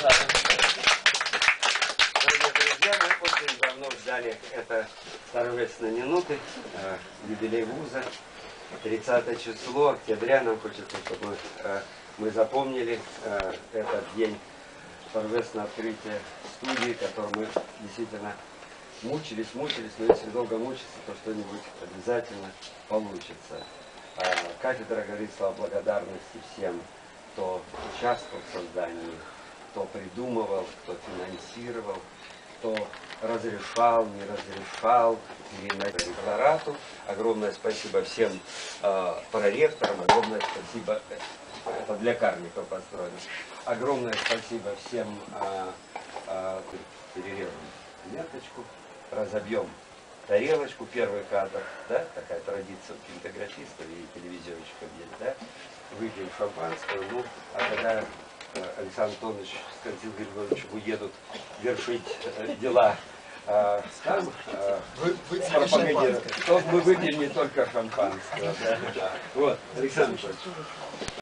Дорогие друзья, мы очень давно ждали это торжественной минуты», э, юбилей вуза, 30 число октября. Нам хочется, чтобы мы запомнили этот день «Старовецное открытие студии», которую мы действительно мучились, мучились, но если долго мучиться, то что-нибудь обязательно получится. Кафедра говорит слова благодарности всем, кто участвовал в создании их кто придумывал, кто финансировал, кто разрешал, не разрешал, на ректорату. Огромное спасибо всем э, проректорам, огромное спасибо, это для Карников построено. Огромное спасибо всем э, э, перережем ленточку, разобьем тарелочку, первый кадр, да, такая традиция у кинематографистов и телевизионщиков есть, да, выпьем шампанское, ну, а когда Александр Антонович с Константином Григорьевичем уедут вершить э, дела э, там, э, пропагандировать, то мы выпьем не только шампанское, да. Вот, Александр Анатольевич.